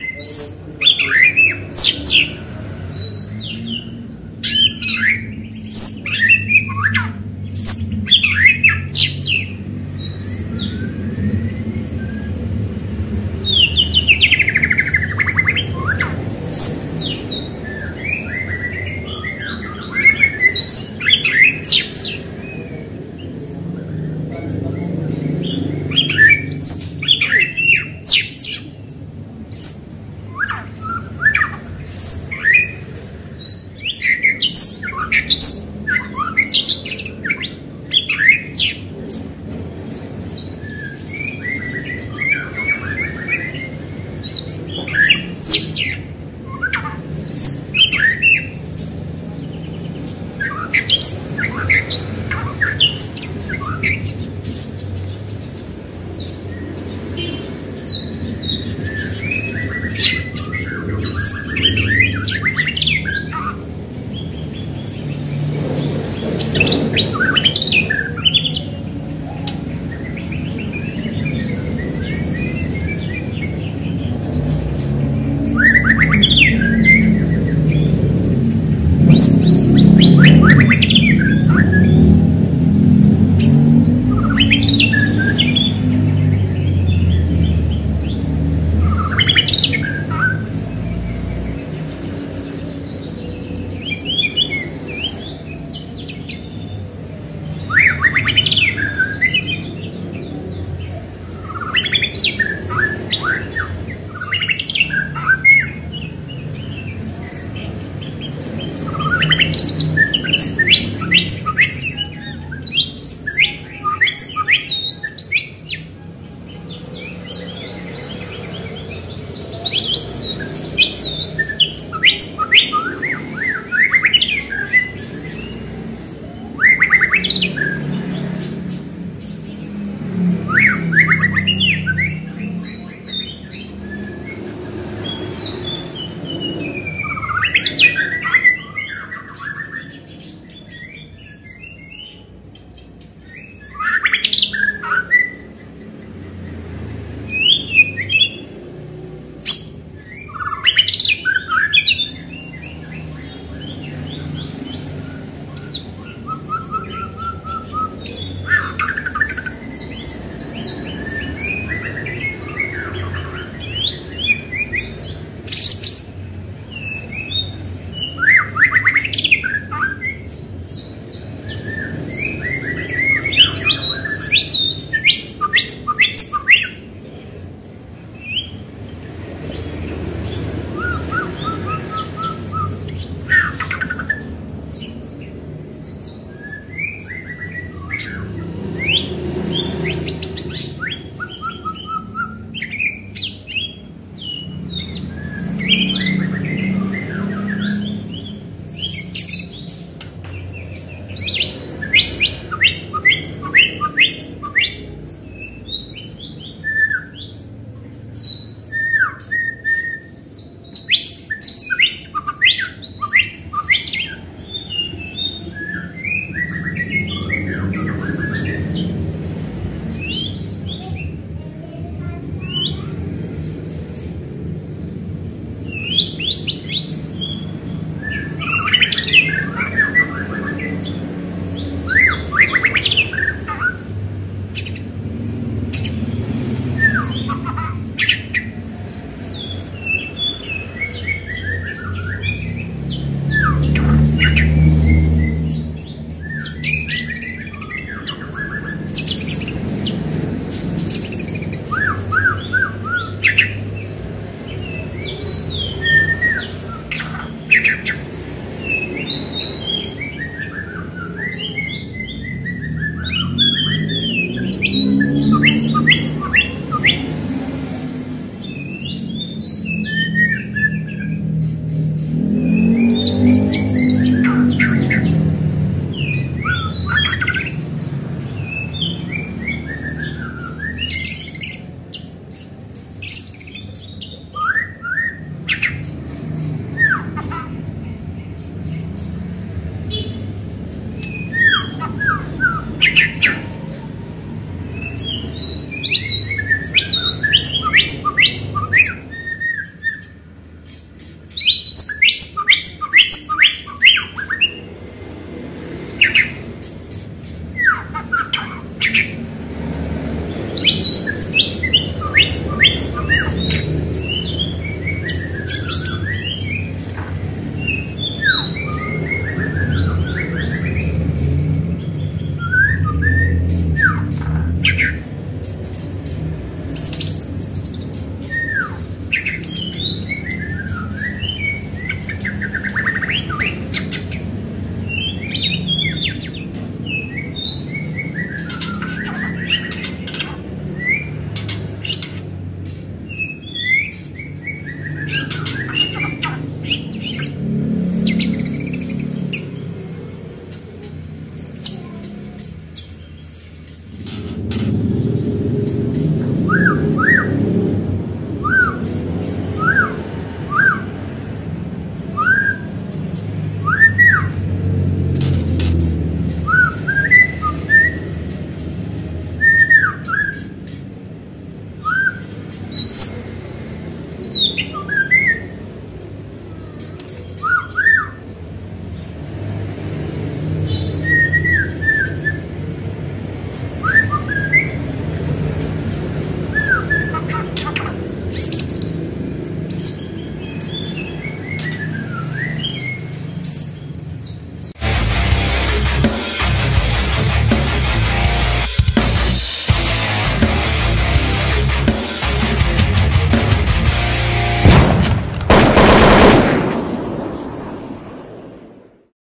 you